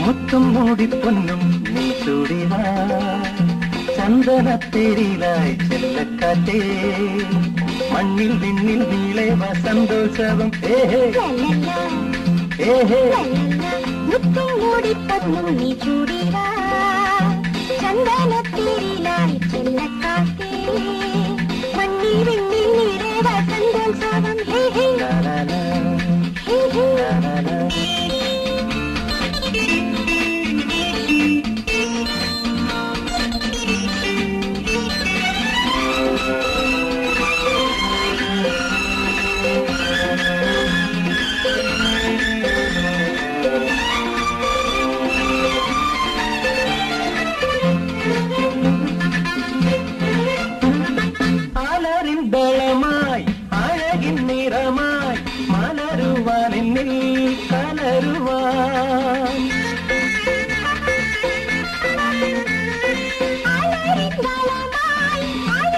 முத்தம் மூடி பொன்னும் நீ சுடினா ചന്ദനത്തേരിലായി ചെല്ലക്കാറ്റേ മണ്ണിൽ നിന്നിൽ നീളെ വസന്തോത്സവം. ഏഹേ ഏഹേ മുത്തും പൊന്നും നീ ചൂടിവാ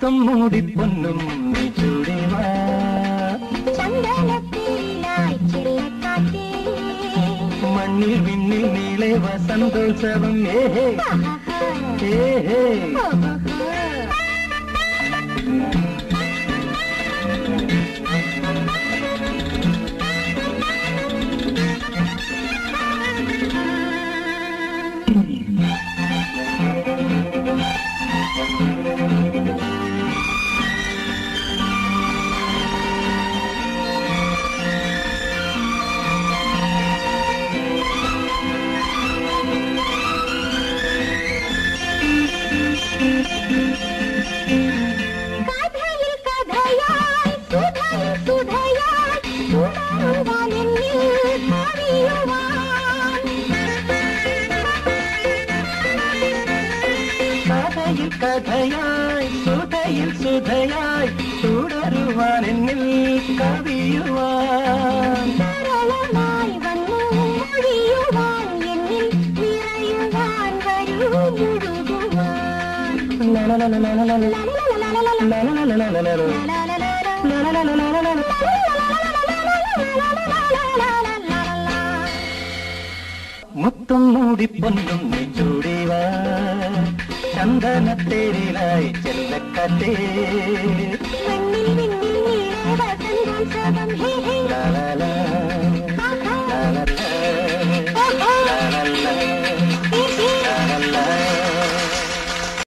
முத்தும் மூடி பொன்னும் சுடிவா மண்ணில் விண்ணில் நீளை வசந்தோற்சவம் ஏஹே ஏஹே കഥയായി സുധയിൽ സുധയായി തുടരുവാൻ എന്നിൽ കവിയുവാൻ മുത്തും മൂടിപ്പൊന്നും ചന്ദനത്തേരിലായി ചെല്ലക്കത്തേ